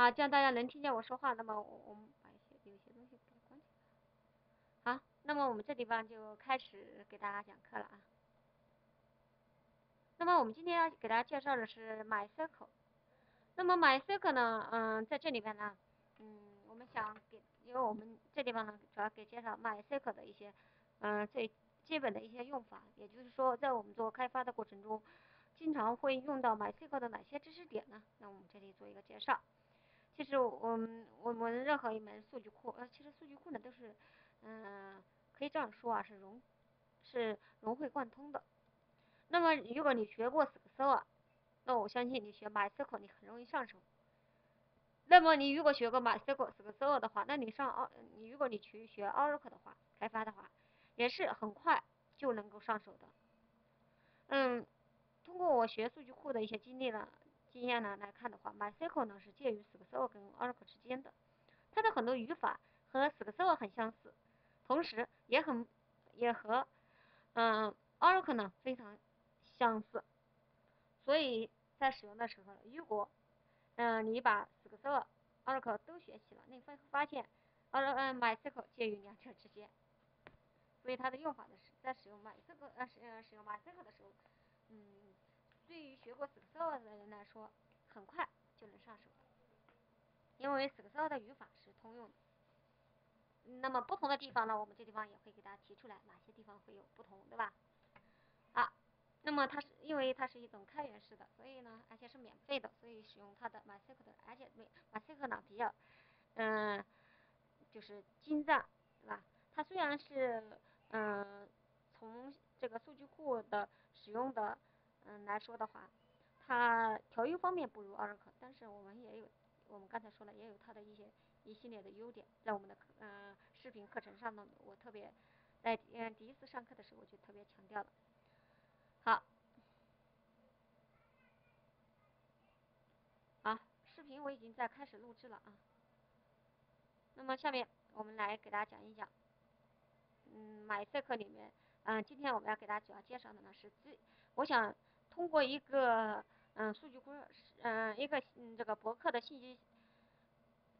好，这样大家能听见我说话。那么我我们把一些有些东西给它关起来。好，那么我们这地方就开始给大家讲课了啊。那么我们今天要给大家介绍的是 MySQL。那么 MySQL 呢，嗯，在这里边呢，嗯，我们想给，因为我们这地方呢，主要给介绍 MySQL 的一些，嗯，最基本的一些用法。也就是说，在我们做开发的过程中，经常会用到 MySQL 的哪些知识点呢？那我们这里做一个介绍。其实我们我们任何一门数据库，呃，其实数据库呢都是，嗯，可以这样说啊，是融，是融会贯通的。那么，如果你学过 SQL，那我相信你学 MySQL 你很容易上手。那么你如果学过 MySQL、SQL 的话，那你上奥，你如果你去学 Oracle 的话，开发的话，也是很快就能够上手的。嗯，通过我学数据库的一些经历呢、经验呢来看的话，MySQL 呢是介于 SQL 跟 Oracle 之间的，它的很多语法和 SQL 很相似，同时也很也和嗯 Oracle 呢非常。相似，所以在使用的时候，如果嗯你把 SQL、Oracle 都学习了，你会发现 o r a、MySQL 介于两者之间，所以它的用法的是在使用 MySQL 呃使使用 MySQL 的时候，嗯，对于学过 SQL 的人来说，很快就能上手，因为 SQL 的语法是通用的。那么不同的地方呢，我们这地方也会给大家提出来，哪些地方会有不同，对吧？啊那么它是因为它是一种开源式的，所以呢，而且是免费的，所以使用它的 MySQL 的，而且 MySQL 呢比较，嗯，就是精湛，对吧？它虽然是嗯从这个数据库的使用的嗯来说的话，它调优方面不如 Oracle，但是我们也有我们刚才说了也有它的一些一系列的优点，在我们的嗯视频课程上呢，我特别在嗯第一次上课的时候就特别强调了。好，好，视频我已经在开始录制了啊。那么下面我们来给大家讲一讲，嗯马赛克里面，嗯，今天我们要给大家主要介绍的呢是最，我想通过一个嗯数据库，嗯一个嗯这个博客的信息，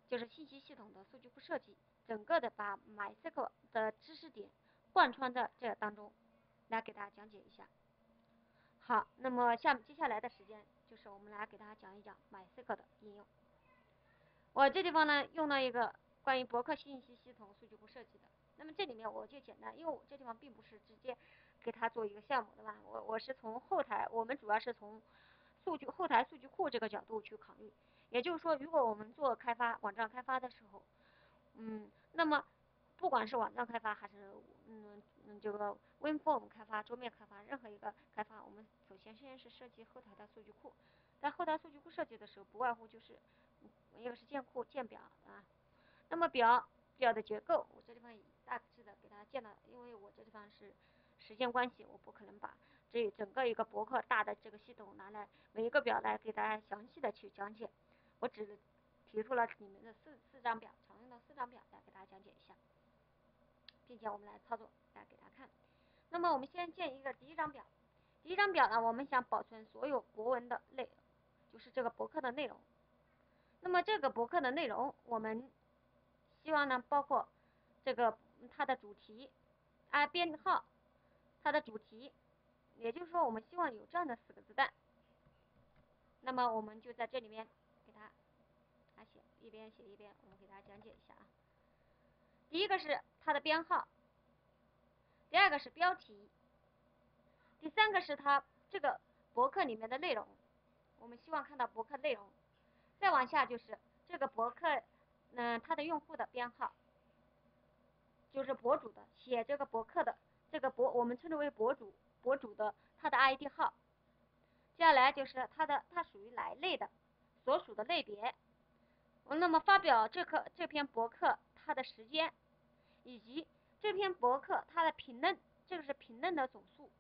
就是信息系统的数据库设计，整个的把 MySQL 的知识点贯穿在这当中，来给大家讲解一下。好，那么下接下来的时间就是我们来给大家讲一讲 MySQL 的应用。我这地方呢用了一个关于博客信息系统数据库设计的。那么这里面我就简单，因为我这地方并不是直接给他做一个项目对吧，我我是从后台，我们主要是从数据后台数据库这个角度去考虑。也就是说，如果我们做开发网站开发的时候，嗯，那么不管是网站开发还是嗯嗯这个 WinForm 开发、桌面开发，任何一个开发，我们首先先是设计后台的数据库。在后台数据库设计的时候，不外乎就是一个是建库、建表啊。那么表表的结构，我这地方大致的给大家建了，因为我这地方是时间关系，我不可能把这整个一个博客大的这个系统拿来每一个表来给大家详细的去讲解，我只提出了里面的四四张表，常用的四张表来给大家讲解一下。并且我们来操作，来给大家看。那么我们先建一个第一张表，第一张表呢，我们想保存所有博文的内，就是这个博客的内容。那么这个博客的内容，我们希望呢，包括这个它的主题，啊编号，它的主题，也就是说我们希望有这样的四个字段。那么我们就在这里面给它来写，一边写一边我们给大家讲解一下啊。第一个是它的编号，第二个是标题，第三个是它这个博客里面的内容，我们希望看到博客内容。再往下就是这个博客，嗯，它的用户的编号，就是博主的写这个博客的这个博，我们称之为博主，博主的他的 ID 号。接下来就是他的他属于哪一类的，所属的类别。那么发表这课这篇博客他的时间。以及这篇博客他的评论，这个是评论的总数，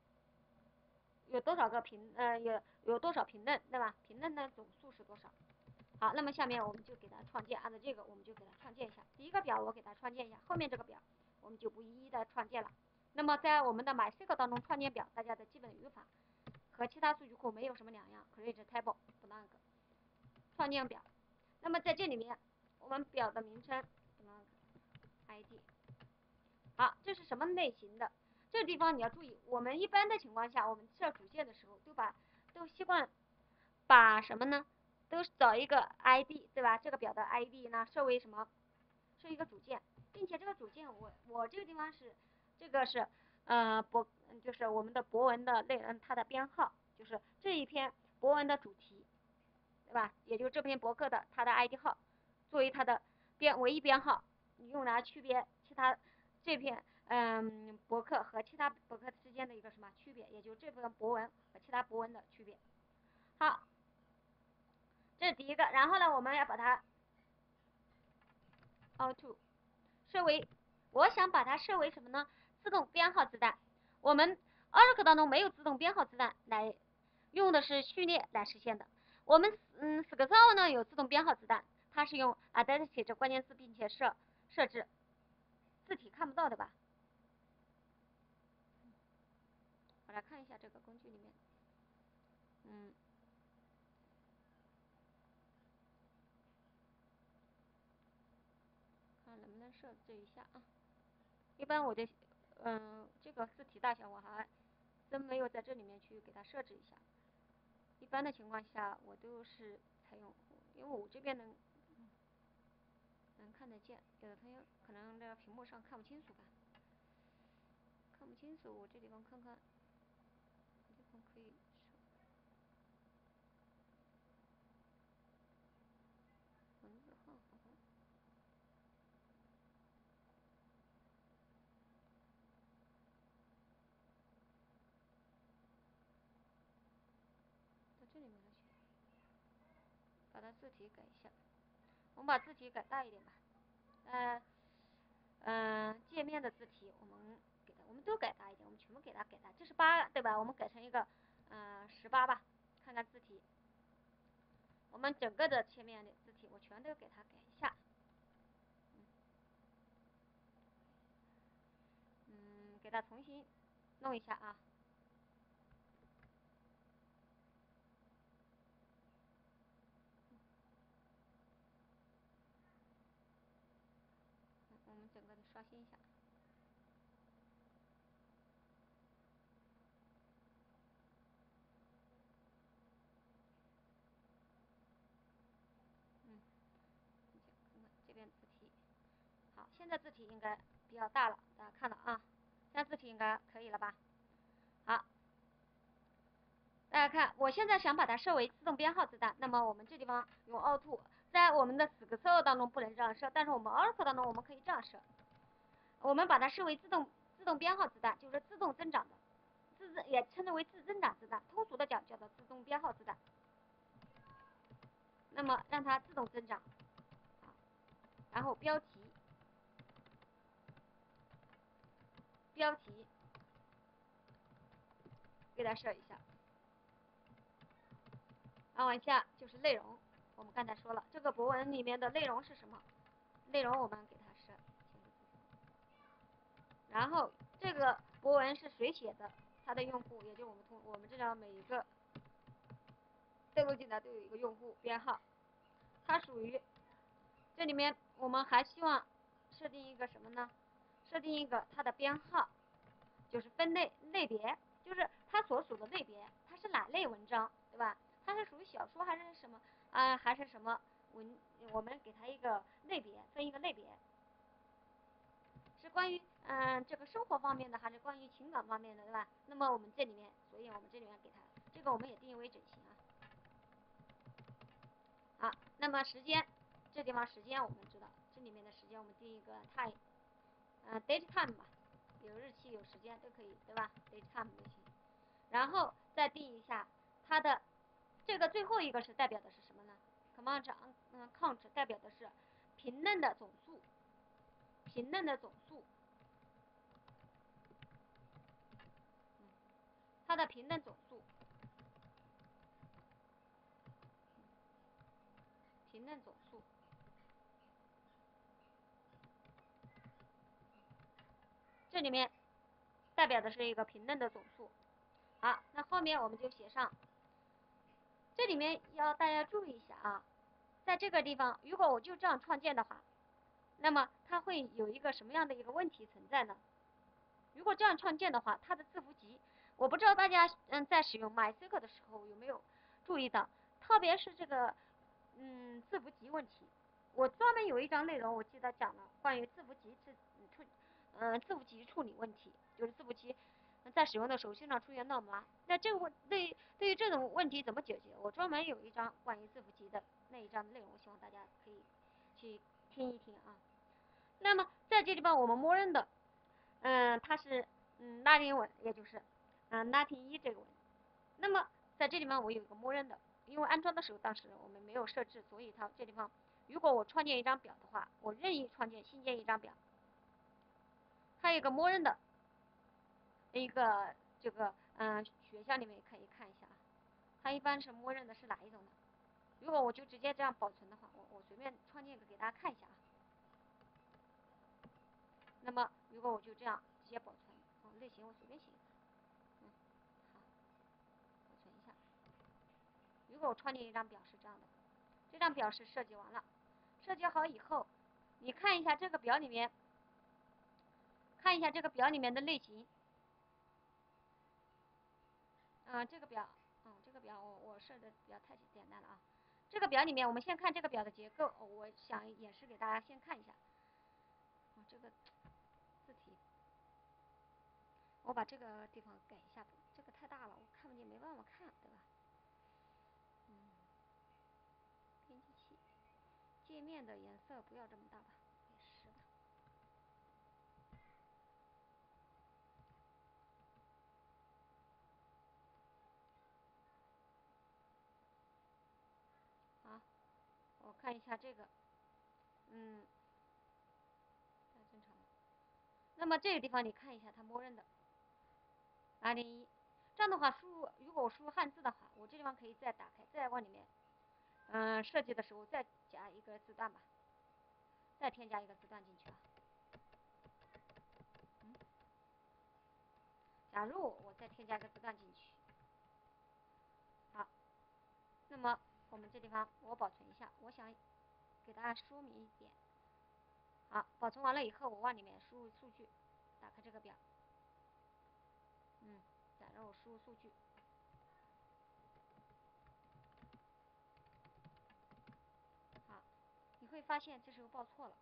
有多少个评呃有有多少评论对吧？评论的总数是多少？好，那么下面我们就给它创建，按照这个我们就给它创建一下。第一个表我给它创建一下，后面这个表我们就不一一的创建了。那么在我们的 MySQL 当中创建表，大家的基本语法和其他数据库没有什么两样，create table blank，创建表。那么在这里面，我们表的名称，id，好，这是什么类型的？这个地方你要注意，我们一般的情况下，我们设组件的时候，都把都习惯把什么呢？都找一个 id，对吧？这个表的 id 呢设为什么？设一个组件，并且这个组件我我这个地方是这个是呃博就是我们的博文的内容它的编号，就是这一篇博文的主题，对吧？也就这篇博客的它的 id 号作为它的编唯一编号，用来区别其他这篇嗯博客和其他博客之间的一个什么区别，也就这篇博文和其他博文的区别。好，这是第一个，然后呢，我们要把它。auto 设为，我想把它设为什么呢？自动编号子弹。我们 Oracle 当中没有自动编号子弹，来用的是序列来实现的。我们嗯 s c x l 呢有自动编号子弹，它是用 identity 这关键字，并且设设置字体看不到的吧？我来看一下这个工具里面，嗯。看能不能设置一下啊？一般我就嗯，这个字体大小我还真没有在这里面去给它设置一下。一般的情况下，我都是采用，因为我这边能能看得见，有的朋友可能在屏幕上看不清楚吧？看不清楚，我这地方看看，这地方可以。这里面的去，把它字体改一下，我们把字体改大一点吧。呃，嗯，界面的字体我们给它，我们都改大一点，我们全部给它改大。这是八对吧？我们改成一个嗯十八吧，看看字体。我们整个的界面的字体我全都给它改一下。嗯，给它重新弄一下啊。整个的刷新一下，嗯，这边字体，好，现在字体应该比较大了，大家看到啊，现在字体应该可以了吧？好，大家看，我现在想把它设为自动编号子弹，那么我们这地方用 Auto。在我们的 Excel 当中不能这样设，但是我们 Oracle 当中我们可以这样设，我们把它设为自动自动编号子弹，就是自动增长的，自也称之为自增长子弹，通俗的讲叫做自动编号子弹。那么让它自动增长，然后标题，标题，给它设一下，然后往下就是内容。我们刚才说了，这个博文里面的内容是什么？内容我们给它设。然后这个博文是谁写的？它的用户，也就我们通我们这张每一个登录进来都有一个用户编号。它属于这里面，我们还希望设定一个什么呢？设定一个它的编号，就是分类类别，就是它所属的类别，它是哪类文章，对吧？它是属于小说还是什么？啊，还是什么文？我们给它一个类别，分一个类别，是关于嗯这个生活方面的，还是关于情感方面的，对吧？那么我们这里面，所以我们这里面给它这个我们也定义为整形啊。好，那么时间，这地方时间我们知道，这里面的时间我们定一个 time，嗯，date time 吧，有日期有时间都可以，对吧？date time 就行。然后再定一下它的这个最后一个是代表的是什么呢？command 嗯 count 代表的是评论的总数，评论的总数，它的评论总数，评论总数，这里面代表的是一个评论的总数。好，那后面我们就写上。这里面要大家注意一下啊，在这个地方，如果我就这样创建的话，那么它会有一个什么样的一个问题存在呢？如果这样创建的话，它的字符集，我不知道大家嗯在使用 MySQL 的时候有没有注意到，特别是这个嗯字符集问题，我专门有一章内容我记得讲了关于字符集处嗯字符集处理问题，就是字符集在使用的时候经常出现乱码，那这个问对于对于这种问题怎么解决？我专门有一章关于字符集的那一章内容，希望大家可以去听一听啊。那么在这地方我们默认的。嗯，它是嗯拉丁文，也就是嗯拉丁一这个文。那么在这地方我有一个默认的，因为安装的时候当时我们没有设置，所以它这地方如果我创建一张表的话，我任意创建新建一张表，它有一个默认的一个这个嗯学校里面可以看一下啊，它一般是默认的是哪一种的？如果我就直接这样保存的话，我我随便创建一个给大家看一下啊。那么，如果我就这样直接保存，类型我随便写，嗯，好，保存一下。如果我创建一张表是这样的，这张表是设计完了，设计好以后，你看一下这个表里面，看一下这个表里面的类型，啊，这个表，啊，这个表我我设的比较太简单了啊。这个表里面，我们先看这个表的结构，我想演示给大家先看一下，啊，这个字体。我把这个地方改一下，这个太大了，我看不见，没办法看，对吧？嗯，编辑器界面的颜色不要这么大吧，给十吧。好，我看一下这个，嗯，太正常了。那么这个地方你看一下，它默认的。二零一，这样的话输入，如果我输入汉字的话，我这地方可以再打开，再往里面，嗯，设计的时候再加一个字段吧，再添加一个字段进去啊。嗯，假如我再添加一个字段进去，好，那么我们这地方我保存一下，我想给大家说明一点，好，保存完了以后，我往里面输入数据，打开这个表。嗯，假如我输入数据，好，你会发现这时候报错了，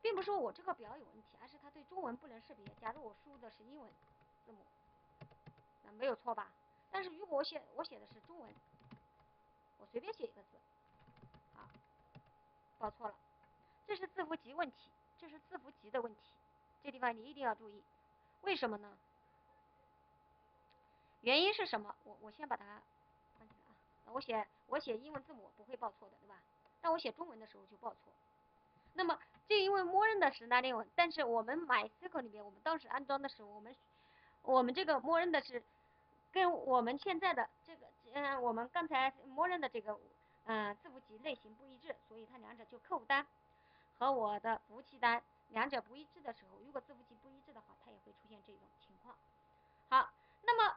并不是说我这个表有问题，而是它对中文不能识别。假如我输入的是英文字母，那没有错吧？但是如果我写我写的是中文，随便写一个字，好，报错了，这是字符集问题，这是字符集的问题，这地方你一定要注意，为什么呢？原因是什么？我我先把它关起来啊。我写我写英文字母不会报错的，对吧？但我写中文的时候就报错。那么这因为默认的是拉丁文，但是我们 MySQL 里面，我们当时安装的时候，我们我们这个默认的是跟我们现在的这个嗯，我们刚才默认的这个嗯字符集类型不一致，所以它两者就客户端和我的服务器单两者不一致的时候，如果字符集不一致的话，它也会出现这种情况。好，那么。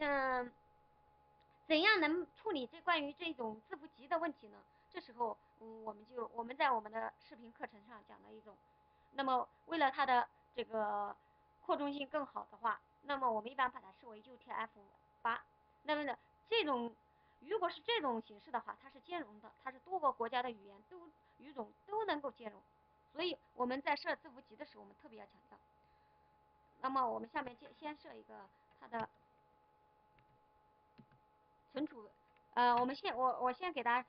嗯，怎样能处理这关于这种字符集的问题呢？这时候，嗯，我们就我们在我们的视频课程上讲了一种，那么为了它的这个扩充性更好的话，那么我们一般把它视为 UTF 八。那么呢，这种如果是这种形式的话，它是兼容的，它是多个国家的语言都语种都能够兼容，所以我们在设字符集的时候，我们特别要强调。那么我们下面先先设一个它的。存储，呃，我们先我我先给大家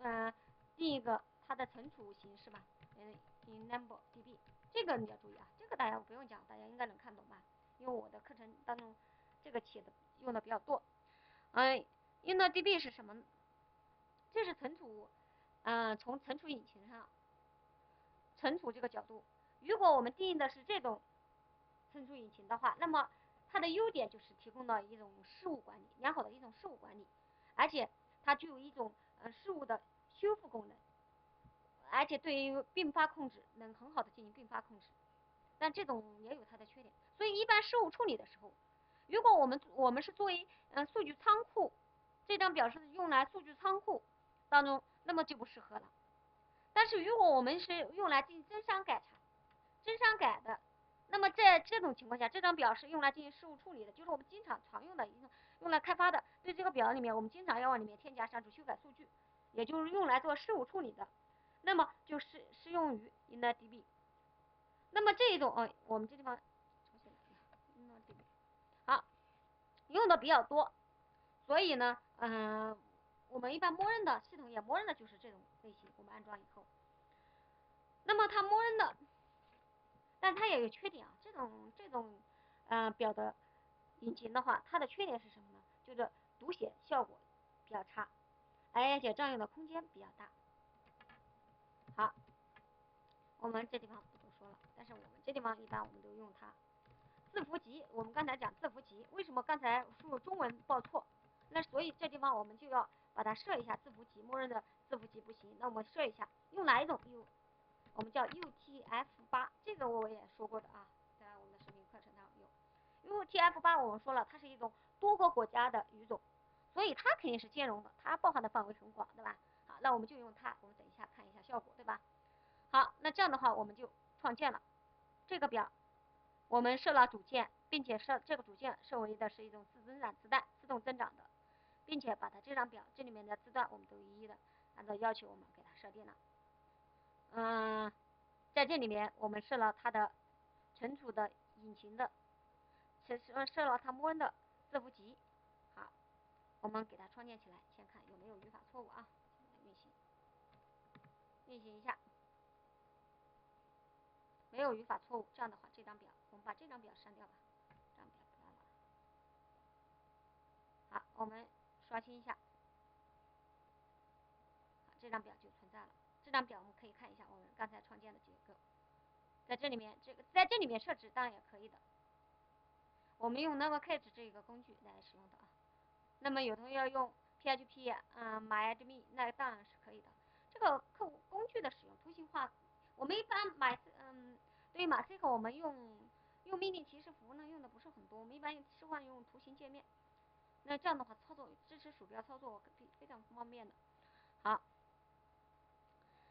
嗯定一个它的存储形式吧，嗯，in number db，这个你要注意啊，这个大家不用讲，大家应该能看懂吧？因为我的课程当中这个写的用的比较多，嗯，in the db 是什么？这是存储，嗯，从存储引擎上存储这个角度，如果我们定义的是这种存储引擎的话，那么它的优点就是提供了一种事务管理，良好的一种事务管理，而且它具有一种呃事务的修复功能，而且对于并发控制能很好的进行并发控制，但这种也有它的缺点，所以一般事务处理的时候，如果我们我们是作为嗯数据仓库，这张表是用来数据仓库当中那么就不适合了。但是如果我们是用来进行增删改查、增删改的，那么在这种情况下，这张表是用来进行事务处理的，就是我们经常常用的一种用来开发的。对这个表里面，我们经常要往里面添加删除、修改数据，也就是用来做事务处理的。那么就适适用于 InnoDB。那么这一种，哦，我们这地方重新来，InnoDB，好，用的比较多，所以呢，嗯。我们一般默认的系统也默认的就是这种类型，我们安装以后，那么它默认的，但它也有缺点啊。这种这种嗯表的引擎的话，它的缺点是什么呢？就是读写效果比较差，而且占用的空间比较大。好，我们这地方不多说了，但是我们这地方一般我们都用它。字符集，我们刚才讲字符集，为什么刚才输入中文报错？那所以这地方我们就要。把它设一下字符集，默认的字符集不行，那我们设一下，用哪一种？U，我们叫 UTF-8，这个我也说过的啊，在我们的视频课程当中用。UTF-8 我们说了，它是一种多个国家的语种，所以它肯定是兼容的，它包含的范围很广，对吧？好，那我们就用它，我们等一下看一下效果，对吧？好，那这样的话我们就创建了这个表，我们设了主件，并且设这个主件设为的是一种自增长自带、自动增长的。并且把它这张表这里面的字段我们都一一的按照要求我们给它设定了。嗯，在这里面我们设了它的存储的引擎的，设设设了它默认的字符集。好，我们给它创建起来，先看有没有语法错误啊。运行，运行一下，没有语法错误。这样的话，这张表我们把这张表删掉吧，这张表不要了。好，我们。刷新一下，这张表就存在了。这张表我们可以看一下我们刚才创建的结构，在这里面，这个在这里面设置当然也可以的。我们用 Navigate 这个工具来使用的啊。那么有同学要用 PHP，嗯，MyAdmin，那当然是可以的。这个客户工具的使用，图形化，我们一般买，嗯，对于马赛克，我们用用命令提示符呢用的不是很多，我们一般习惯用图形界面。那这样的话，操作支持鼠标操作非非常方便的。好，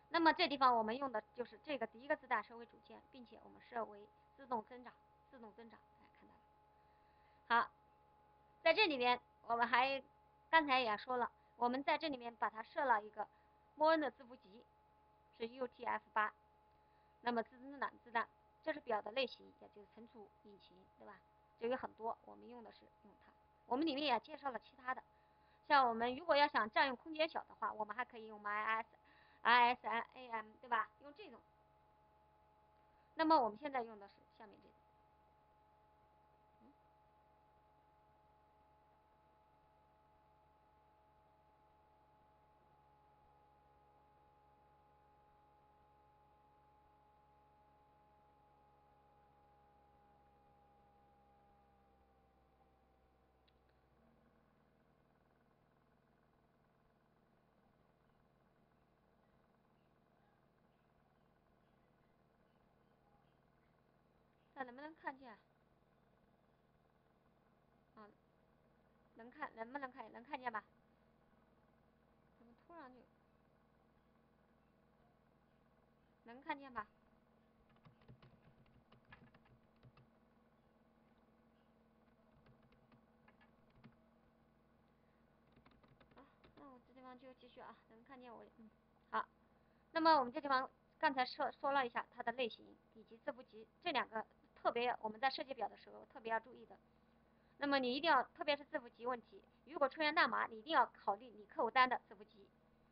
那么这地方我们用的就是这个第一个字段设为主件，并且我们设为自动增长，自动增长，大家看到了。好，在这里面我们还刚才也说了，我们在这里面把它设了一个默认的字符集，是 UTF-8。那么自动增长字段，这是表的类型，也就是存储引擎，对吧？就有很多，我们用的是用它。我们里面也介绍了其他的，像我们如果要想占用空间小的话，我们还可以用 MyISISAM，对吧？用这种。那么我们现在用的是下面这个能不能看见？啊，能看，能不能看？能看见吧？怎么突然就？能看见吧？好，那我这地方就继续啊，能看见我，嗯，好。那么我们这地方刚才说说了一下它的类型以及字符集这两个。特别我们在设计表的时候特别要注意的，那么你一定要，特别是字符集问题，如果出现乱码，你一定要考虑你客户端的字符集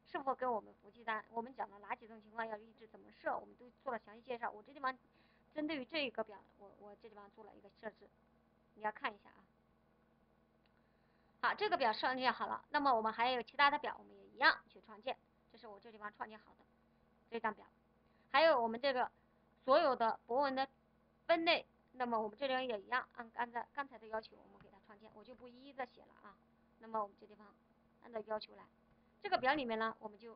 是否跟我们服务器端。我们讲了哪几种情况要预置怎么设，我们都做了详细介绍。我这地方针对于这一个表，我我这地方做了一个设置，你要看一下啊。好，这个表创建好了，那么我们还有其他的表，我们也一样去创建。这是我这地方创建好的这张表，还有我们这个所有的博文的。分类，那么我们这边也一样，按按照刚才的要求，我们给它创建，我就不一一的写了啊。那么我们这地方按照要求来，这个表里面呢，我们就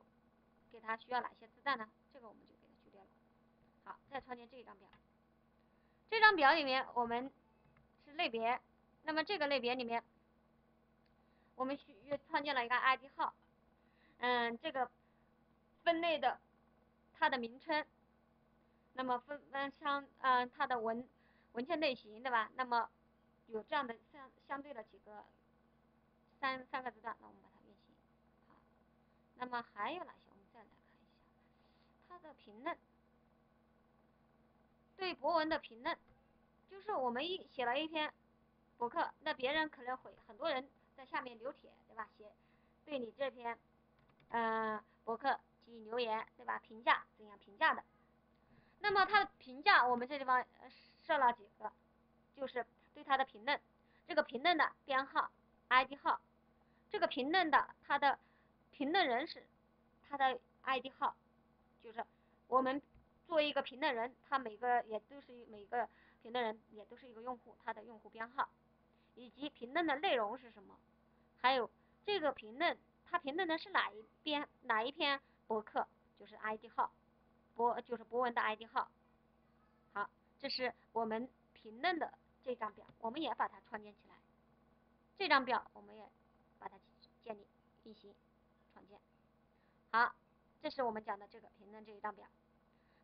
给它需要哪些字段呢？这个我们就给它去掉了。好，再创建这一张表，这张表里面我们是类别，那么这个类别里面，我们需创建了一个 ID 号，嗯，这个分类的它的名称，那么分分相嗯它的文文件类型对吧？那么有这样的相相对的几个三三个字段，那我们把它运行好。那么还有哪些？我们再来看一下它的评论，对博文的评论，就是我们一写了一篇博客，那别人可能会很多人在下面留帖对吧？写对你这篇嗯博客给予留言对吧？评价怎样评价的？那么它的评价我们这地方设了几个，就是对它的评论，这个评论的编号、ID 号，这个评论的它的评论人是他的 ID 号，就是我们作为一个评论人，他每个也都是每个评论人也都是一个用户，他的用户编号，以及评论的内容是什么，还有这个评论他评论的是哪一篇哪一篇博客，就是 ID 号，博就是博文的 ID 号。好，这是我们评论的这张表，我们也把它创建起来。这张表我们也把它建立运行创建。好，这是我们讲的这个评论这一张表。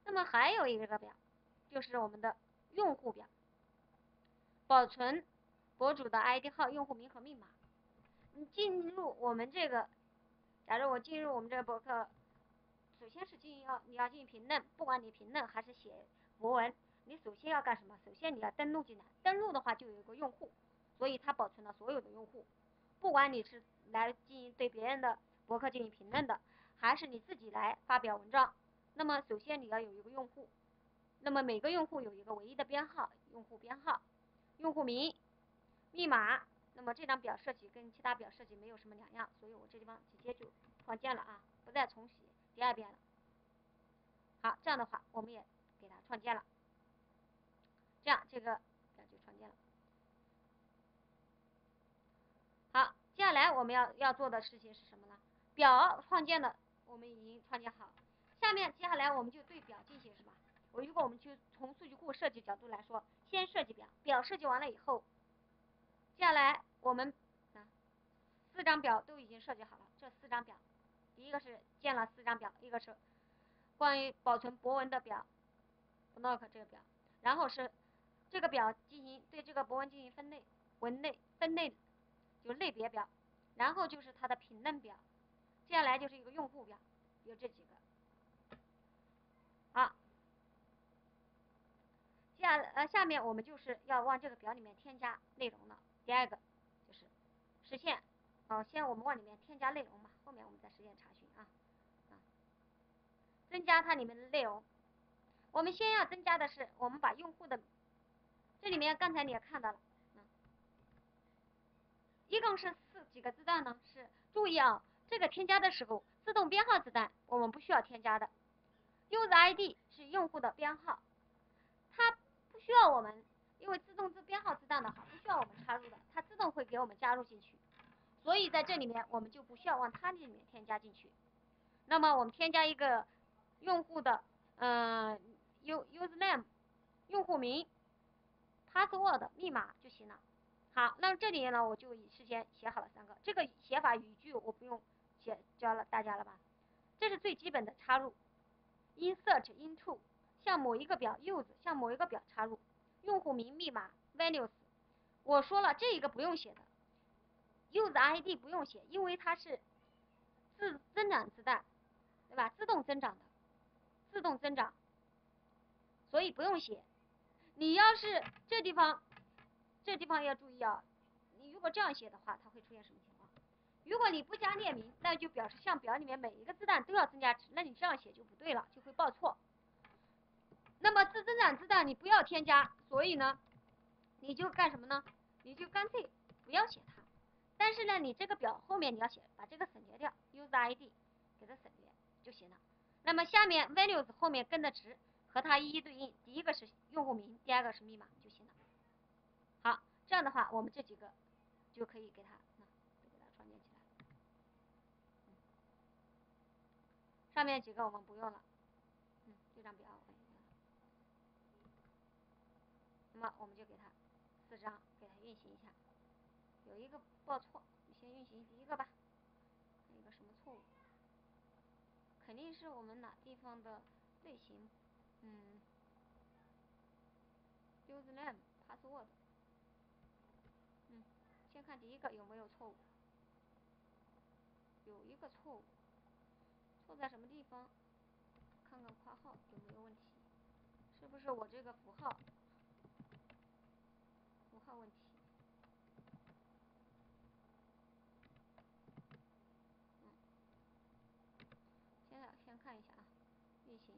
那么还有一个表，就是我们的用户表，保存博主的 ID 号、用户名和密码。你进入我们这个，假如我进入我们这个博客，首先是进行要你要进行评论，不管你评论还是写博文，你首先要干什么？首先你要登录进来，登录的话就有一个用户，所以它保存了所有的用户，不管你是来进行对别人的博客进行评论的，还是你自己来发表文章。那么首先你要有一个用户，那么每个用户有一个唯一的编号，用户编号、用户名、密码。那么这张表设计跟其他表设计没有什么两样，所以我这地方直接就创建了啊，不再重写第二遍了。好，这样的话我们也给它创建了，这样这个表就创建了。好，接下来我们要要做的事情是什么呢？表创建的我们已经创建好。下面接下来我们就对表进行什么？我如果我们就从数据库设计角度来说，先设计表，表设计完了以后，接下来我们啊四张表都已经设计好了。这四张表，一个是建了四张表，一个是关于保存博文的表，block 这个表，然后是这个表进行对这个博文进行分类，文类分类就类别表，然后就是它的评论表，接下来就是一个用户表，有这几个。好，下呃下面我们就是要往这个表里面添加内容了。第二个就是实现，哦，先我们往里面添加内容吧，后面我们再实现查询啊啊，增加它里面的内容。我们先要增加的是，我们把用户的这里面刚才你也看到了，嗯，一共是四几个字段呢？是注意啊，这个添加的时候自动编号字段我们不需要添加的。，use ID 是用户的编号，它不需要我们，因为自动自编号字段的话，不需要我们插入的，它自动会给我们加入进去。所以在这里面我们就不需要往它里面添加进去。那么我们添加一个用户的嗯 U User Name 用户名，Password 密码就行了。好，那么这里呢我就事先写好了三个，这个写法语句我不用写教了大家了吧？这是最基本的插入。Insert into 向某一个表 use 向某一个表插入用户名密码 values，我说了这一个不用写的，use ID 不用写，因为它是自增长自带，对吧？自动增长的，自动增长，所以不用写。你要是这地方，这地方要注意啊，你如果这样写的话，它会出现什么情况？如果你不加列名，那就表示像表里面每一个字段都要增加值，那你这样写就不对了，就会报错。那么自增长字段你不要添加，所以呢，你就干什么呢？你就干脆不要写它。但是呢，你这个表后面你要写，把这个省略掉，user ID 给它省略就行了。那么下面 values 后面跟的值和它一一对应，第一个是用户名，第二个是密码就行了。好，这样的话我们这几个就可以给它给它创建起来。上面几个我们不用了，嗯，这张表。那么我们就给它四张，给它运行一下。有一个报错，你先运行第一个吧。看一个什么错误？肯定定是我们哪地方的类型，嗯，username password，嗯，先看第一个有没有错误，有一个错误，错在什么地方？看看括号有没有问题，是不是我这个符号符号问题？嗯，先先看一下啊，运行，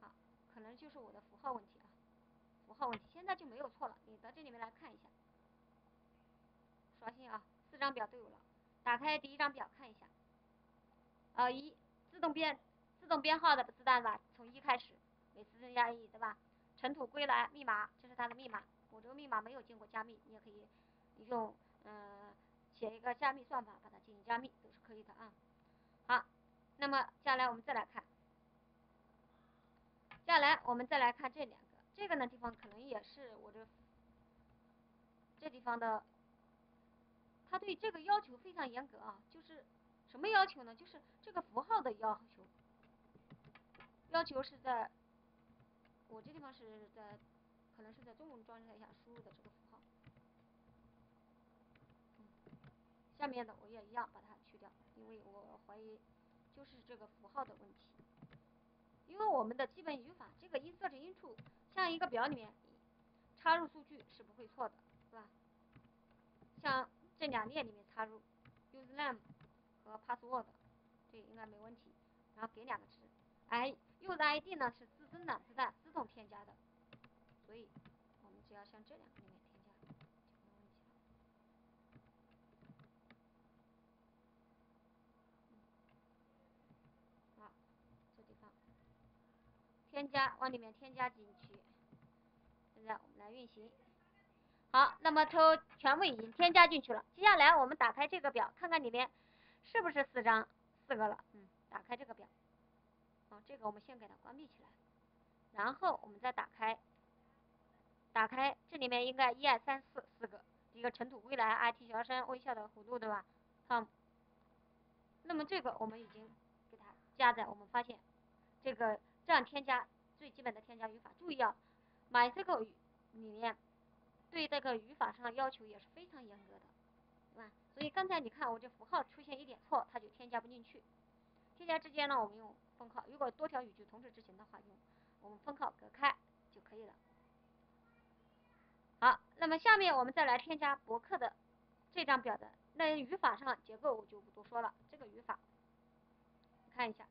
好，可就是我的符号问题啊，符号问题，现在就没有错了，你到这里面来看一下，刷新啊，四张表都有了，打开第一张表看一下，啊一自动编。自动编号的字段吧，从一开始，每次增加一，对吧？尘土归来密码，这是它的密码。我这个密码没有经过加密，你也可以用嗯写一个加密算法把它进行加密，都是可以的啊。好，那么接下来我们再来看，接下来我们再来看这两个，这个呢地方可能也是我这这地方的，他对这个要求非常严格啊，就是什么要求呢？就是这个符号的要求。要求是在，我这地方是在，可能是在中文状态下输入的这个符号。下面的我也一样把它去掉，因为我怀疑就是这个符号的问题。因为我们的基本语法，这个 insert into 像一个表里面插入数据是不会错的，是吧？像这两列里面插入 username 和 password，这应该没问题。然后给两个值。哎，user ID 呢是自增的自带自动添加的，所以我们只要像这两个添加就没问题了。好，这地方添加往里面添加进去，现在我们来运行。好，那么抽全部已经添加进去了，接下来我们打开这个表，看看里面是不是四张四个了。嗯，打开这个表。这个我们先给它关闭起来，然后我们再打开，打开这里面应该一二三四四个，一个尘土归来，IT 小生，微笑的弧度，对吧？好，那么这个我们已经给它加载，我们发现这个这样添加最基本的添加语法，注意啊，MySQL 里面对这个语法上要求也是非常严格的，对吧？所以刚才你看我这符号出现一点错，它就添加不进去。添加之间呢，我们用分号，如果多条语句同时执行的话，用我们分号隔开就可以了。好，那么下面我们再来添加博客的这张表的，那语法上结构我就不多说了，这个语法看一下，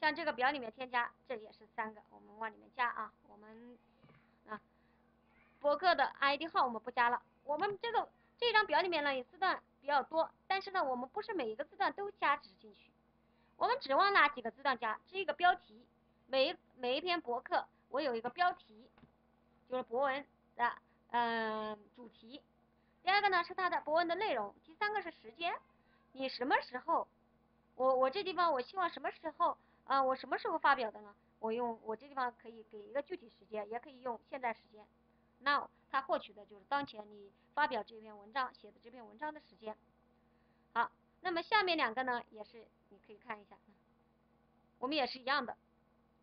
像这个表里面添加，这也是三个，我们往里面加啊，我们啊博客的 ID 号我们不加了，我们这个这张表里面呢有字段比较多，但是呢我们不是每一个字段都加值进去。我们指望哪几个字段加？这一个标题，每每一篇博客我有一个标题，就是博文的嗯主题。第二个呢是它的博文的内容。第三个是时间，你什么时候？我我这地方我希望什么时候啊？我什么时候发表的呢？我用我这地方可以给一个具体时间，也可以用现在时间。Now 它获取的就是当前你发表这篇文章写的这篇文章的时间。好，那么下面两个呢也是。你可以看一下，我们也是一样的，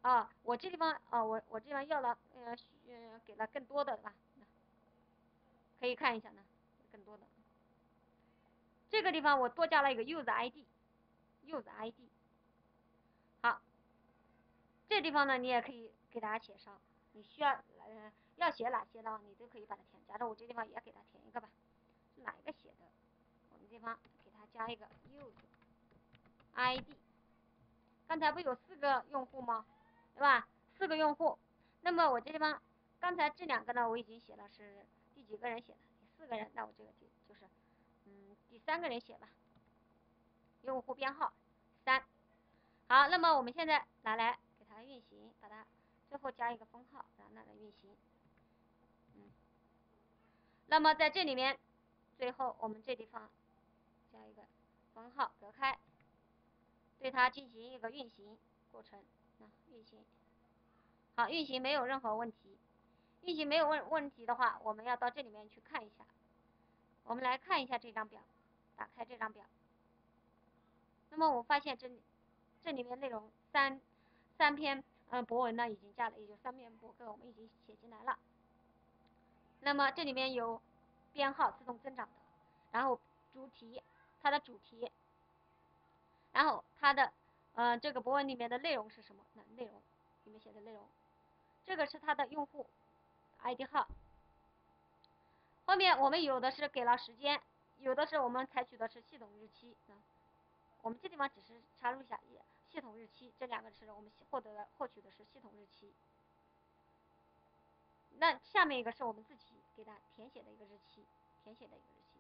啊，我这地方啊，我我这地方要了，呃，嗯，给了更多的，吧？可以看一下呢，更多的，这个地方我多加了一个 use ID，use ID，这地方呢，你也可以给大家写上，你需要呃要写哪些呢？你都可以把它填，假如我这地方也给它填一个吧，是哪一个写的？我们地方给它加一个 use。ID，刚才不有四个用户吗？对吧？四个用户，那么我这地方刚才这两个呢，我已经写了是第几个人写的？第四个人，那我这个就就是嗯第三个人写吧。用户编号三，好，那么我们现在拿来运行，把它最后加一个分号，然后来运行。嗯，那么在这里面，最后我们这地方加一个分号隔开。对它进行一个运行过程，啊，运行，好，运行没有任何问题，运行没有问问题的话，我们要到这里面去看一下，我们来看一下这张表，打开这张表，那么我发现这里这里面内容三三篇嗯博文呢已经加了，也就三篇博客我们已经写进来了。那么这里面有编号自动增长的，然后主题它的主题，然后它的嗯这个博文里面的内容是什么？那内容里面写的内容，这个是它的用户 ID 号。后面我们有的是给了时间，有的是我们采取的是系统日期啊。我们这地方只是插入一下系统日期，这两个是我们获得的获取的是系统日期。那下面一个是我们自己给它填写的一个日期，填写的一个日期。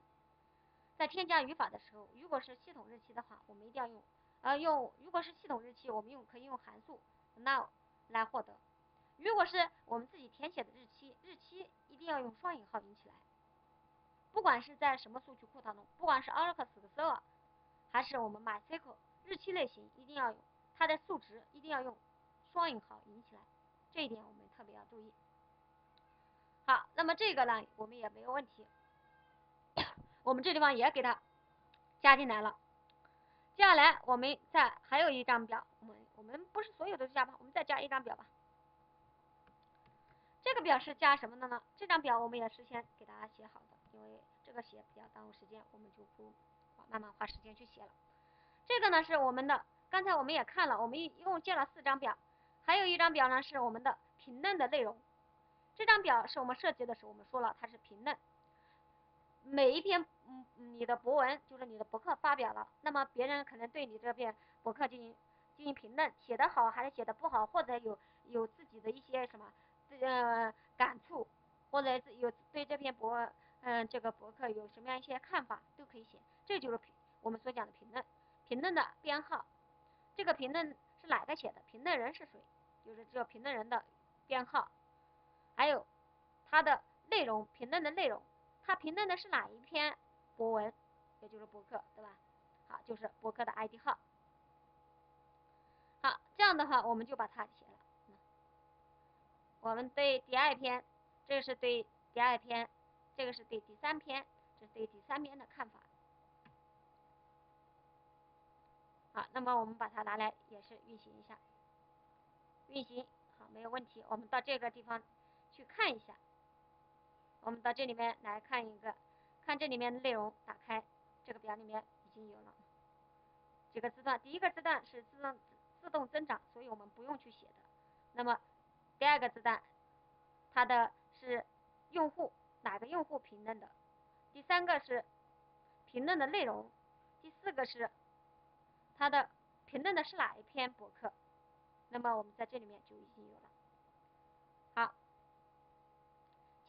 在添加语法的时候，如果是系统日期的话，我们一定要用呃用，如果是系统日期，我们用可以用函数 now 来获得。如果是我们自己填写的日期，日期一定要用双引号引起来。不管是在什么数据库当中，不管是 Oracle SQL，还是我们 MySQL，日期类型一定要有它的数值一定要用双引号引起来，这一点我们特别要注意。好，那么这个呢，我们也没有问题，我们这地方也给它加进来了。接下来我们再还有一张表，我们我们不是所有都加吧，我们再加一张表吧。这个表是加什么的呢？这张表我们也事先给大家写好的。因为这个写比较耽误时间，我们就不慢慢花时间去写了。这个呢是我们的，刚才我们也看了，我们一一共建了四张表，还有一张表呢是我们的评论的内容。这张表是我们设计的时候我们说了它是评论，每一篇嗯你的博文就是你的博客发表了，那么别人可能对你这篇博客进行进行评论，写的好还是写的不好，或者有有自己的一些什么呃感触，或者有对这篇博。嗯，这个博客有什么样一些看法都可以写，这就是评我们所讲的评论，评论的编号，这个评论是哪个写的，评论人是谁，就是这个评论人的编号，还有他的内容，评论的内容，他评论的是哪一篇博文，也就是博客，对吧？好，就是博客的 ID 号。好，这样的话我们就把它写了。我们对第二篇，这个是对第二篇。这个是对第三篇，这是对第三篇的看法。好，那么我们把它拿来也是运行一下，运行好没有问题。我们到这个地方去看一下，我们到这里面来看一个，看这里面的内容，打开这个表里面已经有了几个字段。第一个字段是自动自动增长，所以我们不用去写的。那么第二个字段，它的是用户。哪个用户评论的？第三个是评论的内容，第四个是他的评论的是哪一篇博客？那么我们在这里面就已经有了。好，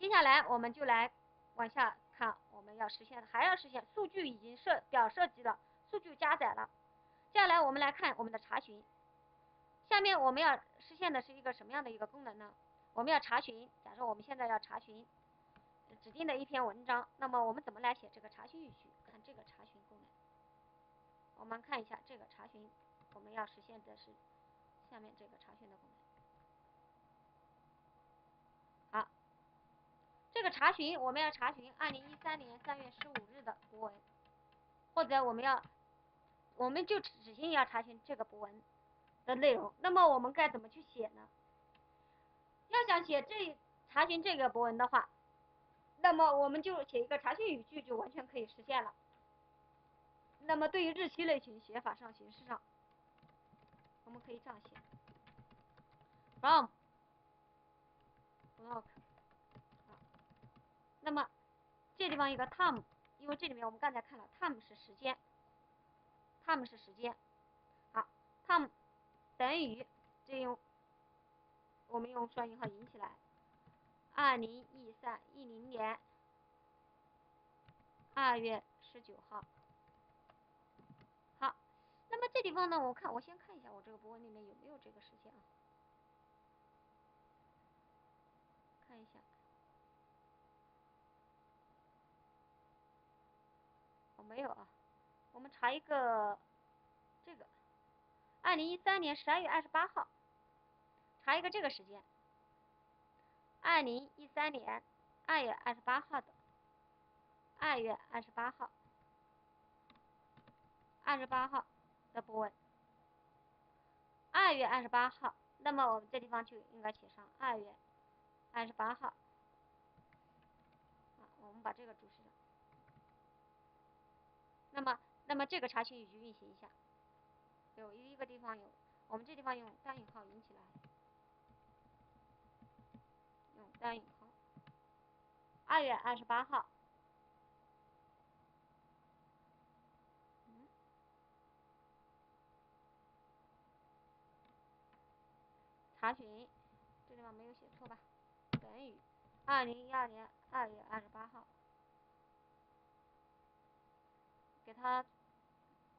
接下来我们就来往下看，我们要实现的还要实现数据已经设表设计了，数据加载了。接下来我们来看我们的查询。下面我们要实现的是一个什么样的一个功能呢？我们要查询，假设我们现在要查询。指定的一篇文章，那么我们怎么来写这个查询语序？看这个查询，我们看一下这个查询，我们要实现的是下面这个查询的功能。好，这个查询我们要查询二零一三年三月十五日的博文，或者我们要，我们就指定要查询这个博文的内容。那么我们该怎么去写呢？要想写这查询这个博文的话。那么我们就写一个查询语句就完全可以实现了。那么对于日期类型写法上形式上，我们可以这样写：from block。那么这地方一个 time，因为这里面我们刚才看了 time 是时间，time 是时间。好，time 等于这用我们用双引号引起来。二零一三一零年二月十九号，这地方呢？我看我先看一下我这个博文里面有没有这个时间啊？看一下，我没有啊。我们查一个这个二零一三年十二月二十八号，查一个这个时间。二零一三年二月二十八号的，二月二十八号，二十八号的博文，月二十八号，那么我们这地方就应该写上二月二十八号。啊，我们把这个注释上。那么，那么这个查询语句运行一下，有一个地方有，我们这地方用单引号引起来，用单引号，二月二十八号。查询，这地方没有写错吧？等于二零一二年二月二十八号，给他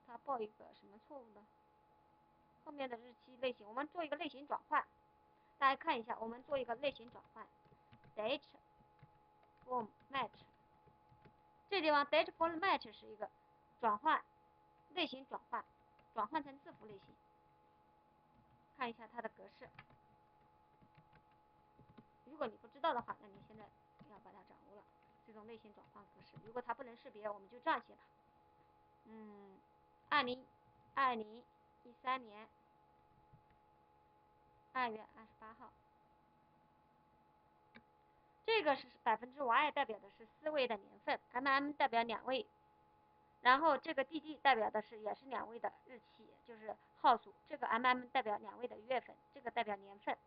他报一个什么错误呢？后面的日期类型，我们做一个类型转换，大家看一下，我们做一个类型转换，date for match 这地方 date for match 是一个转换类型转换，转换成字符类型，看一下它的格式。如果你不知道的话，那你现在要把它掌握了。这种类型转换格式，如果它不能识别，我们就这样写吧。嗯，二零二零一三年二月二十八号，这个是百分之 y 代表的是四位的年份，mm 代表两位，然后这个 dd 代表的是也是两位的日期，就是号数。这个 mm 代表两位的月份，这个代表年份，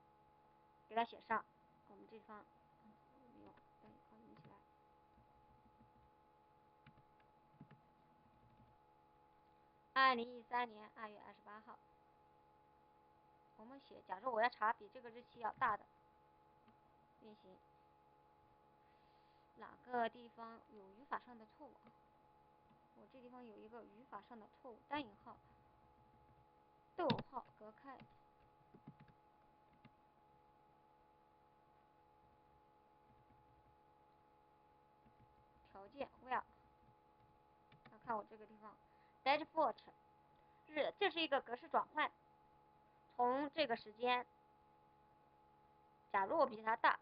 给它写上。我们这方没有，等一引起来。二零一三年二月二十八号，我们写，假如我要查比这个日期要大的，运行。哪个地方有语法上的错误？我这地方有一个语法上的错误，单引号，逗号隔开。条件 where，看我这个地方，date for 日，这是一个格式转换，从这个时间，假如我比它大，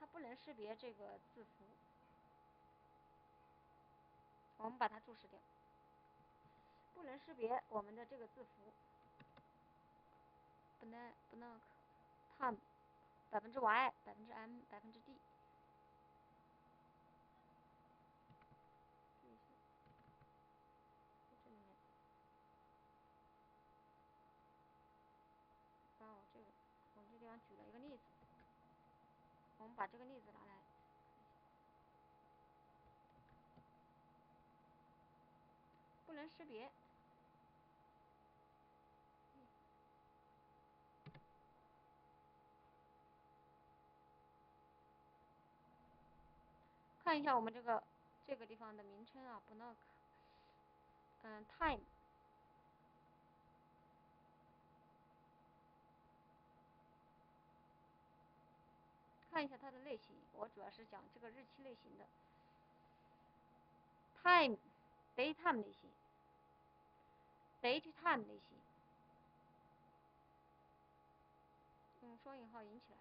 它不能识别这个字符，我们把它注释掉，不能识别我们的这个字符，不能不能 time 百分之 y 百分之 m 百分之 d。哦，这个，我们这地方举了一个例子，我们把这个例子拿来，不能识别，看一下我们这个这个地方的名称啊，block，嗯，time。看一下它的类型，我主要是讲这个日期类型的，time，daytime 类型。h_time 类型，用双引号引起来，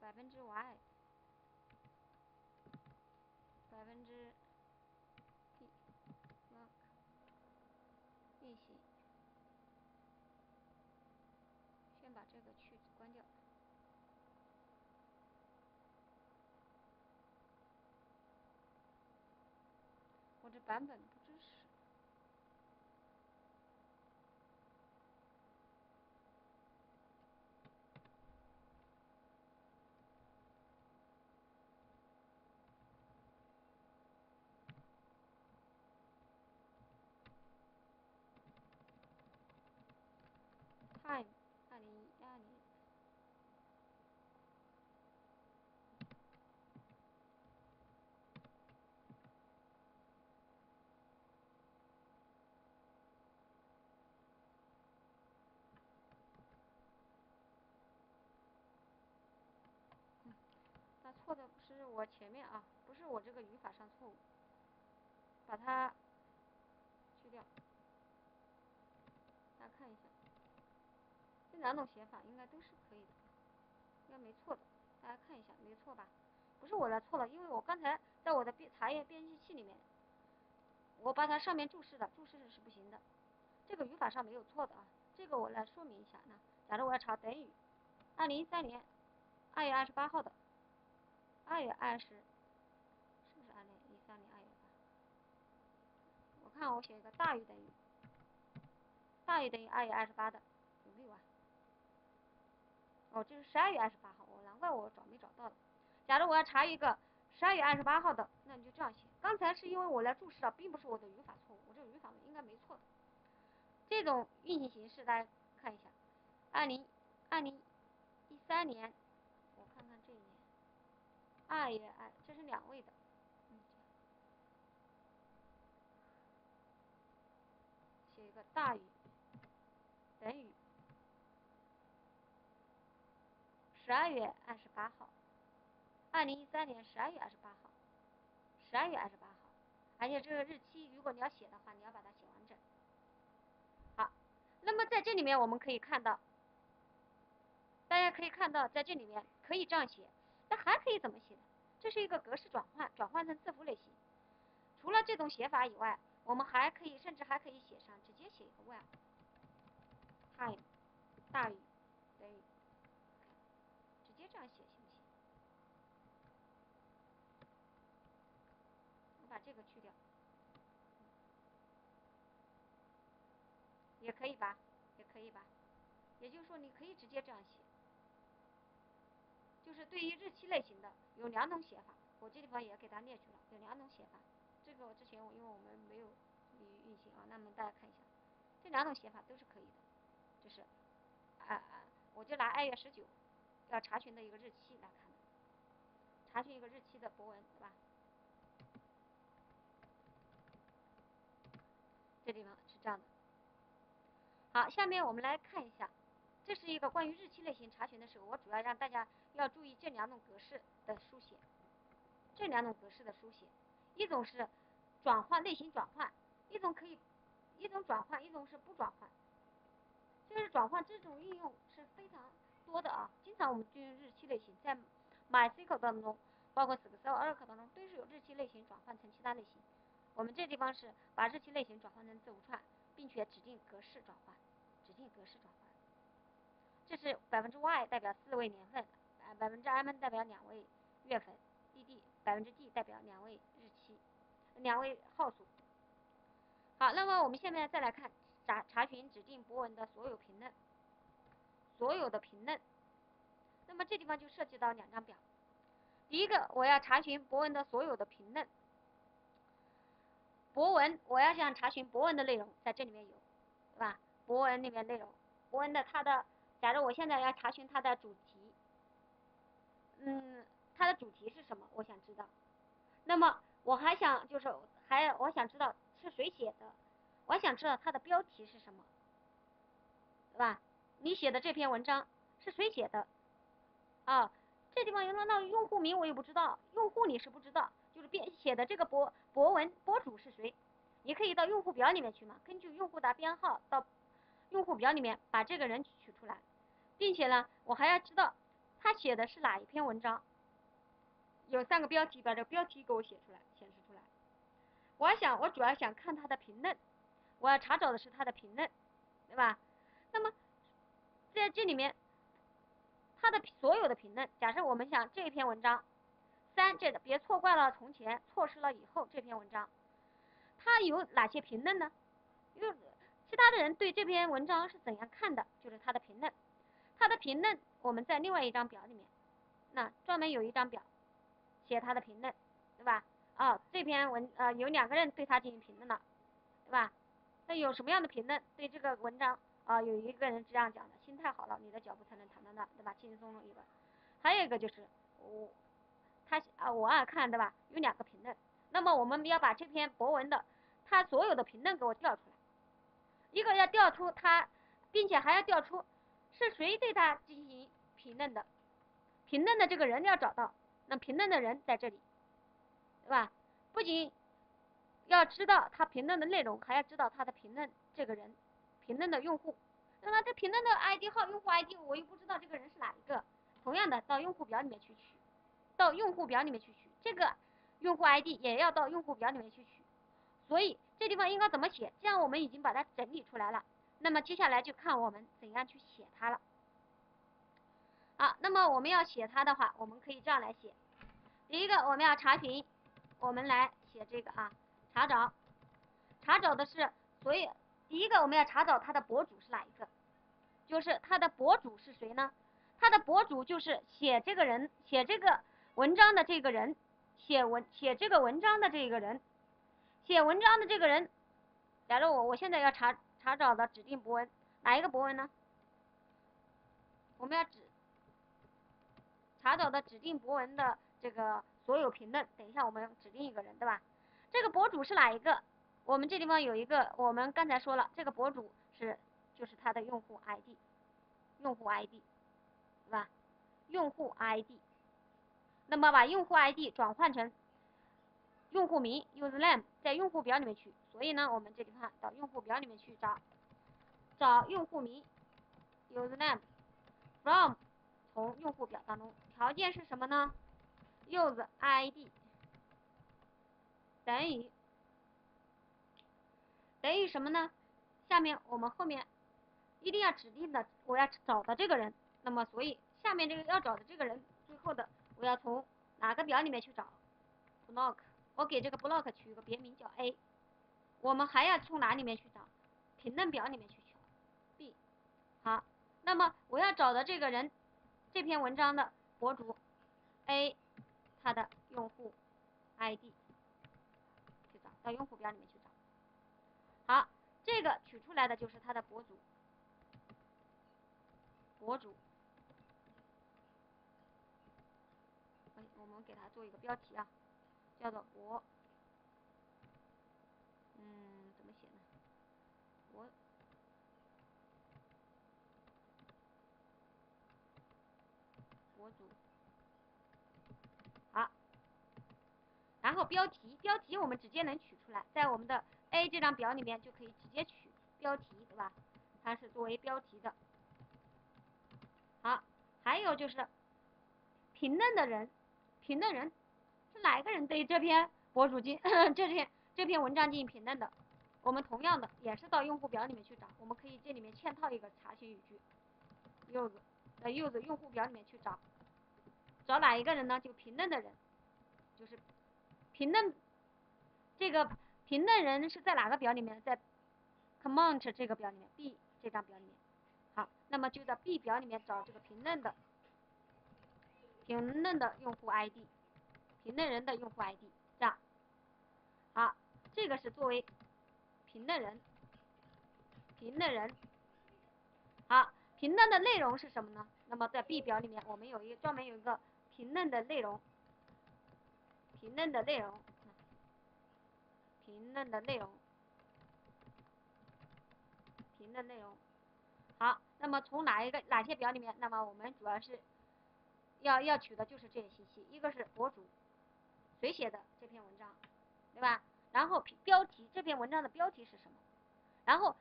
百分之 y，百分之。运行，先把这个去关掉，我这版本不支持。time 二零一二年，那错的不是我前面啊，不是我这个语法上错误，把它去掉，大家看一下。这两种写法应该都是可以的。应该没错的，大家看一下，没错吧？不是我的错了，因为我刚才在我的编查阅编辑器里面，我把它上面注释的，注释是不行的，这个语法上没有错的啊。这个我来说明一下，那假如我要查等于二零一三年二月二十八号的二月二十，是不是二零一三年二月？我看我写一个大于等于大于等于二月二十八的有没有啊？哦，这是十二月二十八号，我难怪我找没找到了。假如我要查一个十二月二十八号的，那你就这样写。刚才是因为我来注释了，并不是我的语法错误，我这语法应该没错的。这种运行形式大家看一下，二零二零一三，年，二月二，这是两位的，写一个大于等于十二月二十八号，二零一三年十二月二十八号，十二月二十八号，而且这个日期如果你要写的话，你要把它写完整。好那么在这里面我们可以看到，大家可以看到在这里面可以这样写，那还可以怎么写呢？这是一个格式转换，转换成字符类型。除了这种写法以外，我们还可以甚至还可以写上直接写一个 while time 大于等于，直接这样写行不行？我把这个去掉。也可以吧，也可以吧，也就是说你可以直接这样写，就是对于日期类型的有两种写法，我这地方也给它列出来，有两种写法。这个之前我因为我们没有运行啊，那么大家看一下，这两种写法都是可以的，就是啊啊，我就拿二月十九要查询的一个日期来看的，查询一个日期的博文，对吧？这地方是这样的。好，下面我们来看一下，这是一个关于日期类型查询的时候，我主要让大家要注意这两种格式的书写，这两种格式的书写，一种是转换类型转换，一种可以一种转换，一种是不转换。就是转换这种应用是非常多的啊，经常我们就用日期类型，在 MySQL 当中，包括 SQL、Oracle 当中都是有日期类型转换成其他类型。我们这地方是把日期类型转换成字符串，并且指定格式转换。指定格式转换，这是百分之 y 代表四位年份，啊百分之 m 代表两位月份，dd 百分之 d 代表两位日期，两位号数。好，那么我们下面再来看查查询指定博文的所有评论，所有的评论。那么这地方就涉及到两张表，第一个我要查询博文的所有的评论，博文我要想查询博文的内容，在这里面有，对吧？博文里面内容，博文的它的，假如我现在要查询它的主题，嗯，它的主题是什么？我想知道。那么我还想就是还我想知道是谁写的，我想知道它的标题是什么，对吧？你写的这篇文章是谁写的？啊，这地方有那用户名我也不知道，用户你是不知道，就是编写的这个博博文博主是谁？你可以到用户表里面去嘛，根据用户的编号到。用户表里面把这个人取出来，并且呢，我还要知道他写的是哪一篇文章。有三个标题，把这个标题给我写出来，显示出来。我想，我主要想看他的评论，我要查找的是他的评论，对吧？那么在这里面，他的所有的评论，假设我们想这篇文章，三这个别错怪了从前，错失了以后这篇文章，他有哪些评论呢？有。其他的人对这篇文章是怎样看的？就是他的评论，他的评论我们在另外一张表里面，那专门有一张表写他的评论，对吧？啊，这篇文呃有两个人对他进行评论了，对吧？那有什么样的评论？对这个文章啊，有一个人这样讲的：心态好了，你的脚步才能坦荡荡，对吧？轻轻松松一个。还有一个就是我他啊我啊看对吧？有两个评论，那么我们要把这篇博文的他所有的评论给我调出来。一个要调出他，并且还要调出是谁对他进行评论的，评论的这个人要找到，那评论的人在这里，对吧？不仅要知道他评论的内容，还要知道他的评论这个人，评论的用户。那么这评论的 ID 号、用户 ID 我又不知道这个人是哪一个，同样的。到用户表里面去取，到用户表里面去取，这个用户 ID 也要到用户表里面去取。所以这地方应该怎么写？这样我们已经把它整理出来了。那么接下来就看我们怎样去写它了。好，那么我们要写它的话，我们可以这样来写。第一个我们要查询，我们来写这个啊，查找，查找的是所以第一个我们要查找它的博主是哪一个，就是它的博主是谁呢？它的博主就是写这个人，写这个文章的这个人，写文写这个文章的这个人。写文章的这个人，假如我我现在要查查找的指定博文，哪一个博文呢？我们要指查找的指定博文的这个所有评论，等一下我们指定一个人，对吧？这个博主是哪一个？我们这地方有一个，我们刚才说了，这个博主是就是他的用户 ID，用户 ID，对吧？用户 ID，那么把用户 ID 转换成。用户名 username 在用户表里面去，所以呢，我们这地方到用户表里面去找，找用户名 username from 从用户表当中，条件是什么呢？use ID 等于等于什么呢？下面我们后面一定要指定的我要找的这个人，那么所以下面这个要找的这个人，最后的我要从哪个表里面去找？block 我给这个 block 取一个别名叫 A，我们还要从哪里面去找？评论表里面去取 B。好，那么我要找的这个人，这篇文章的博主 A，他的用户 ID 去找到用户表里面去找。好，这个取出来的就是他的博主，博主。我们给他做一个标题啊。叫做我，嗯，怎么写呢？我，博主，好，然后标题，标题我们直接能取出来，在我们的 A 这张表里面就可以直接取标题，对吧？它是作为标题的。好，还有就是评论的人，评论人。哪一个人对这篇博主进 这篇这篇文章进行评论的？我们同样的也是到用户表里面去找，我们可以这里面嵌套一个查询语句，use 在 use 用户表里面去找，找哪一个人呢？就评论的人，就是评论这个评论人是在哪个表里面？在 comment 这个表里面，B 这张表里面。好，那么就在 B 表里面找这个评论的评论的用户 ID。评论人的用户 ID，这样，好，这个是作为评论人，评论人，好，评论的内容是什么呢？那么在 B 表里面，我们有一个专门有一个评论的内容，评论的内容，评论的内容，评论内容，好，那么从哪一个哪些表里面？那么我们主要是要要取的就是这些信息，一个是博主。谁写的这篇文章，对吧？然后标题这篇文章的标题是什么？然后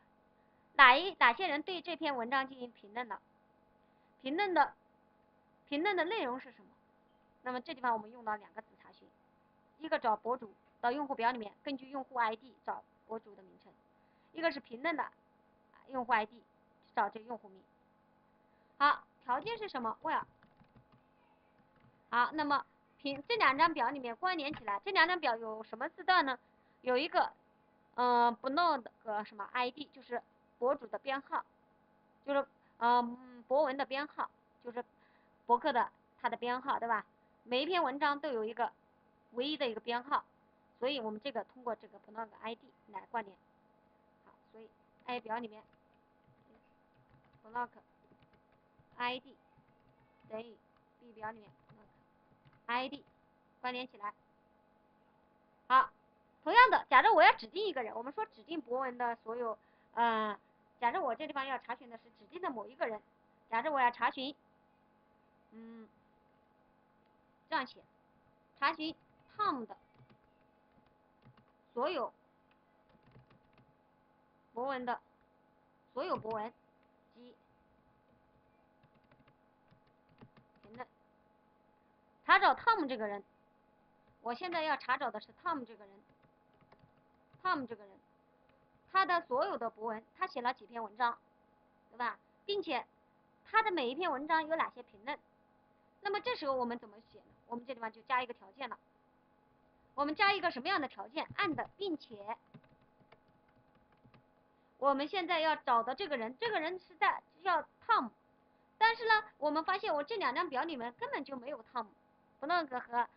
哪一哪些人对这篇文章进行评论的？评论的评论的内容是什么？那么这地方我们用到两个子查询，一个找博主到用户表里面，根据用户 ID 找博主的名称；一个是评论的用户 ID 找这个用户名。好，条件是什么？where。好，那么。凭这两张表里面关联起来，这两张表有什么字段呢？有一个，嗯，不弄个什么 ID，就是博主的编号，就是嗯博文的编号，就是博客的它的编号，对吧？每一篇文章都有一个唯一的一个编号，所以我们这个通过这个不弄个 ID 来关联。好，所以 A 表里面 block ID 等于 B 表里面。ID 关联起来，好，同样的，假设我要指定一个人，我们说指定博文的所有，嗯，假设我这地方要查询的是指定的某一个人，假设我要查询，嗯，这样写，查询 Tom 的所有博文的所有博文及评论查找 Tom 这个人，我现在要查找的是 Tom 这个人，Tom 这个人，他的所有的博文，他写了几篇文章，对吧？并且他的每一篇文章有哪些评论？那么这时候我们怎么写呢？我们这地方就加一个条件了，我们加一个什么样的条件？and 并且。我们现在要找的这个人，这个人是在叫 Tom，但是呢，我们发现我这两张表里面根本就没有 Tom。Blog 和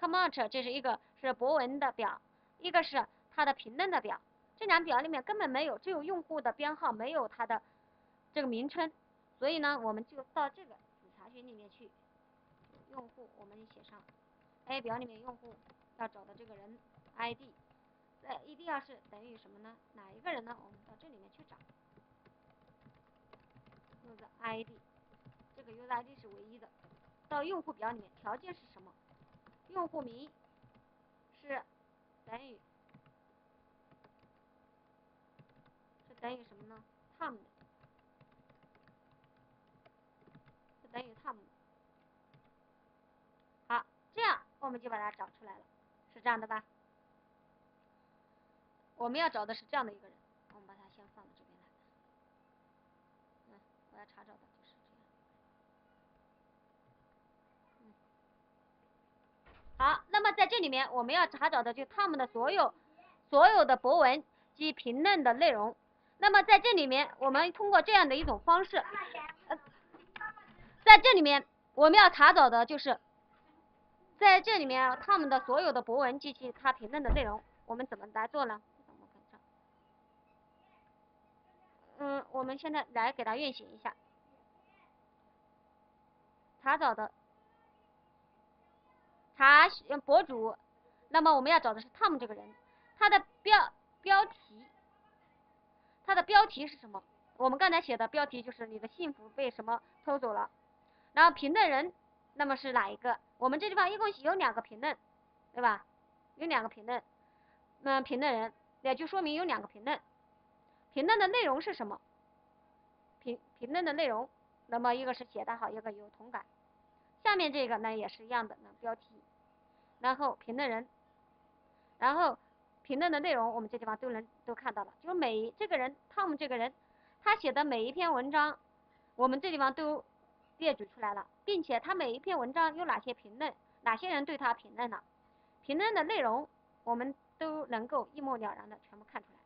comment 这是一个是博文的表，一个是他的评论的表，这两表里面根本没有，只有用户的编号，没有他的这个名称。所以呢，我们就到这个子查询里面去，用户我们写上 A 表里面用户要找的这个人 ID。呃，一定要是等于什么呢？哪一个人呢？我们到这里面去找，user ID，这个 uid 是唯一的。到用户表里面，条件是什么？用户名是等于是等于什么呢？Tom 的，是等于 Tom 的。好，这样我们就把它找出来了，是这样的吧？我们要找的是这样的一个人，我们把它先放到这边来。嗯，我要查找的就是这样。嗯，好，那么在这里面我们要查找的就他们的所有所有的博文及评论的内容。那么在这里面，我们通过这样的一种方式，在这里面我们要查找的就是在这里面他们的所有的博文及其他评论的内容，我们怎么来做呢？嗯，我们现在来给它运行一下，查找的查博主，那么我们要找的是 Tom 这个人，他的标标题，他的标题是什么？我们刚才写的标题就是你的幸福被什么偷走了，然后评论人，那么是哪一个？我们这地方一共有两个评论，对吧？有两个评论，那评论人也就说明有两个评论。评论的内容是什么？评评论的内容，那么一个是写得好，一个有同感。下面这个呢也是一样的，那标题，然后评论人，然后评论的内容，我们这地方都能都看到了。就是每这个人，Tom 这个人，他写的每一篇文章，我们这地方都列举出来了，并且他每一篇文章有哪些评论，哪些人对他评论了，评论的内容，我们都能够一目了然的全部看出来。